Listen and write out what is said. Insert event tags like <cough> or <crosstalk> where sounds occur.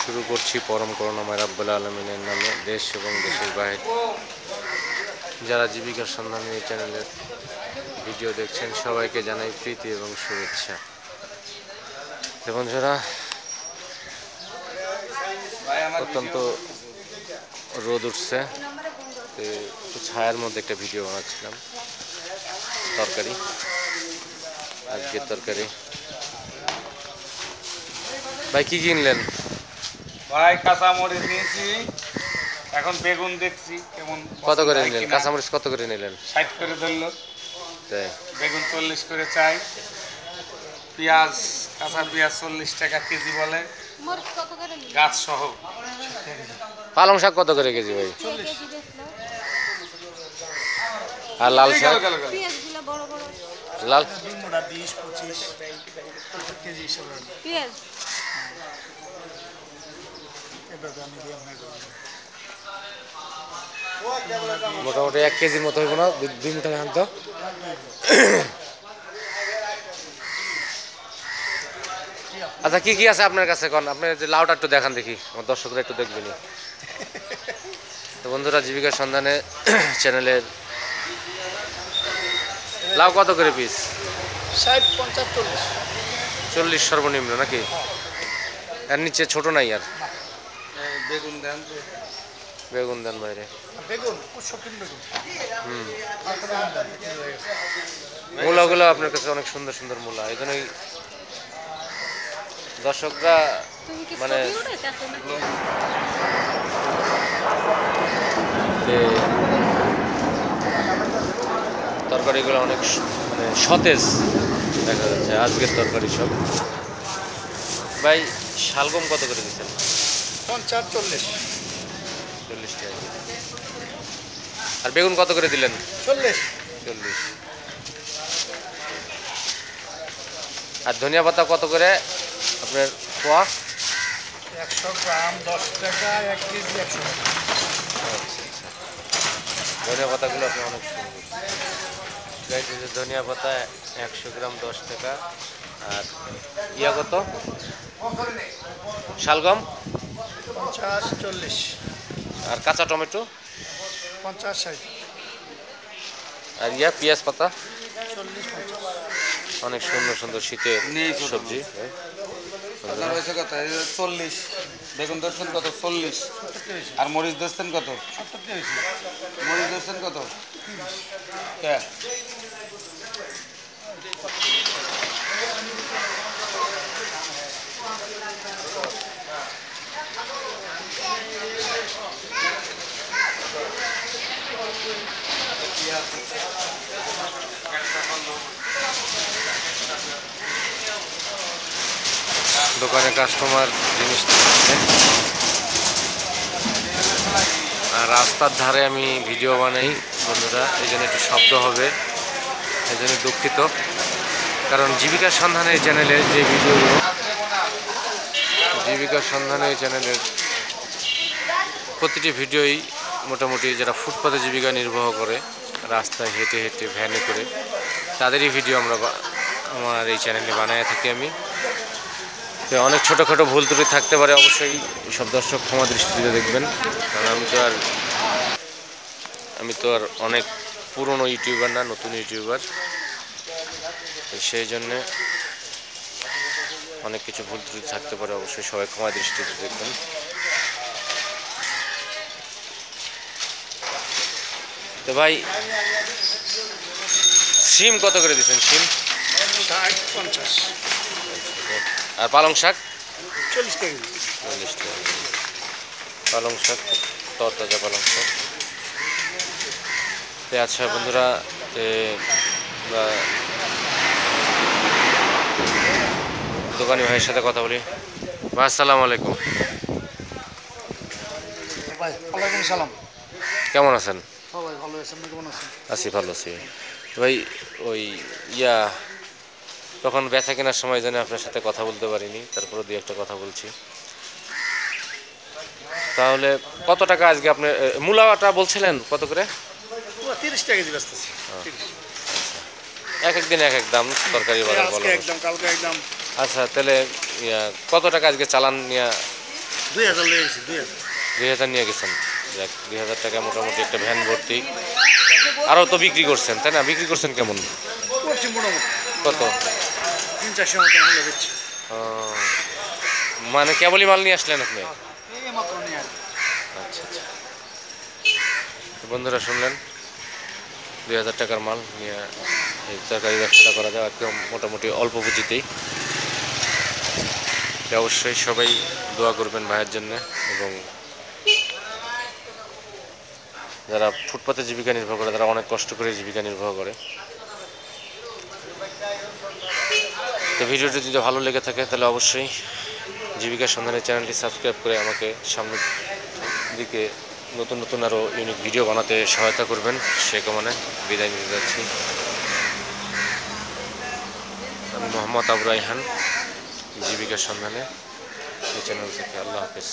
শুরু করছি পরম করুণাময় রাব্বুল আলমিনের নামে দেশ এবং দেশের বাইরে। যারা জীবিকার সন্ধানে এই চ্যানেলের ভিডিও দেখছেন সবাইকে জানাই প্রীতি এবং শুভেচ্ছা। বন্ধুরা অত্যন্ত রোদ উঠছে। তো একটু ছায়ার মধ্যে একটা ভিডিও বানাচ্ছিলাম। তরকারি। আজকের তরকারি। ভাই কি কিনলেন? ভাই কাঁচামরিচ নিয়েছি। এখন বেগুন দেখছি কেমন কত করে নিলেন? কাঁচামরিচ কত করে নিলেন? ষাট করে ধরলো। তাই। বেগুন চল্লিশ করে চাই। পেঁয়াজ কাঁচা পেঁয়াজ চল্লিশ টাকা কেজি বলে। গাছ সহ। পালং শাক কত করে কেজি ভাই? আর লাল শাক? লাল মোটামুটি এক কেজির মতো হইব না? দুই- দুই মুঠা ধান তো আচ্ছা কি কি আছে আপনার কাছে কোন? আপনি যে লাউটা একটু দেখান দেখি আমার দর্শকরা একটু দেখবেনি। তো বন্ধুরা জীবিকার সন্ধানে <clears throat> চ্যানেলের লাউ কত করে পিস ষাট পঞ্চাশ চল্লিশ। চল্লিশ সর্বনিম্ন নাকি? এর নিচে ছোট নাই আর? বেগুন দেন। বেগুন দেন বাইরে। বেগুন হুম। মূলাগুলো আপনার কাছে অনেক সুন্দর সুন্দর মূলা। এই জন্যই দর্শকরা মানে- তরকারিগুলো অনেক মানে সতেজ দেখা যাচ্ছে আজকের তরকারি সব। ভাই শালগম কত করে দিচ্ছেন? পঞ্চাশ চল্লিশ। চল্লিশ টাকা। আর বেগুন কত করে দিলেন? চল্লিশ। চল্লিশ। আর ধনিয়া পাতা কত করে? আপনার পোয়া একশো গ্রাম দশ টাকা এক কেজি একশো আচ্ছা আচ্ছা। ধনিয়া পাতাগুলো আপনি অনেক সুন্দর ধনিয়া পাতা একশো গ্রাম দশ টাকা। আর ইয়া কত? শালগম? পঞ্চাশ চল্লিশ। আর কাঁচা টমেটো? পঞ্চাশ ষাট। আর ইয়া পেঁয়াজ পাতা? অনেক সুন্দর সুন্দর শীতের সবজি। আপনার হয়েছে কত? চল্লিশ। বেগুন ধরছেন কত? চল্লিশ। আর মরিচ ধরছেন কত? মরিচ ধরছেন কত? হ্যাঁ দোকানে কাস্টমার জিনিস আর রাস্তার ধারে আমি ভিডিও বানাই, বন্ধুরা, এই জন্য একটু শব্দ হবে, এই জন্য দুঃখিত। কারণ জীবিকার সন্ধানে এই চ্যানেলের যে ভিডিওগুলো, জীবিকার সন্ধানে এই চ্যানেলের প্রতিটি ভিডিওই মোটামুটি যারা ফুটপাতে জীবিকা নির্বাহ করে, রাস্তায় হেঁটে হেঁটে ভ্যানে করে, তাদেরই ভিডিও আমরা আমার এই চ্যানেলে বানায় থাকি আমি। তো অনেক ছোটোখাটো ভুল ত্রুটি থাকতে পারে, অবশ্যই সব দর্শক ক্ষমা দৃষ্টিতে দেখবেন। কারণ আমি তো আর আমি তো আর অনেক পুরনো ইউটিউবার না, নতুন ইউটিউবার। সেই জন্যে অনেক কিছু ভুল ত্রুটি থাকতে পারে, অবশ্যই সবাই ক্ষমা দৃষ্টিতে দেখবেন। তো ভাই, সিম কত করে দিচ্ছেন সিম? ষাট পঞ্চাশ। আর পালং শাক? চল্লিশ টাকা চল্লিশ টাকা পালং শাক তরতাজা পালং শাক। তো আচ্ছা বন্ধুরা দোকানি ভাইয়ের সাথে কথা বলি। ভাই আসসালামু আলাইকুম। ওয়ালাইকুম সালাম। কেমন আছেন? ভালো কেমন আছেন? আছি ভালো আছি। ভাই ওই ইয়া তখন বেচা কেনার সময় যেন আপনার সাথে কথা বলতে পারিনি তারপরে দুই একটা কথা বলছি। তাহলে কত টাকা আজকে আপনি মূলাটা বলছিলেন কত করে? তিরিশ টাকা দিয়ে ব্যস্ত এক এক দিন এক এক দাম তরকারি আচ্ছা তাহলে কত টাকা আজকে চালান নিয়ে? দুই হাজার দুই হাজার। নিয়ে গেছেন। যাক দুই হাজার টাকা মোটামুটি একটা ভ্যান ভর্তি। আরও তো বিক্রি করছেন তাই না? বিক্রি করছেন কেমন? কত? তিন চারশো মানে কেবলই মাল নিয়ে আসলেন আপনি? আসি আচ্ছা আচ্ছা। বন্ধুরা শুনলেন? দুই হাজার টাকার মাল নিয়ে এই তরকারি ব্যবসাটা করা যায় একদম মোটামুটি অল্প পুঁজিতেই। অবশ্যই সবাই দোয়া করবেন ভাইয়ের জন্য এবং যারা ফুটপাতে জীবিকা নির্বাহ করে তারা অনেক কষ্ট করে জীবিকা নির্বাহ করে। তো ভিডিওটি যদি ভালো লেগে থাকে, তাহলে অবশ্যই জীবিকা সন্ধানের চ্যানেলটি সাবস্ক্রাইব করে আমাকে সামনের দিকে নতুন নতুন আরও ইউনিক ভিডিও বানাতে সহায়তা করবেন। সে কামনে বিদায় নিতে যাচ্ছি। আমি মোহাম্মদ আবু রাইহান জীবিকার সন্ধানে। এই চ্যানেল থেকে আল্লাহ হাফিজ।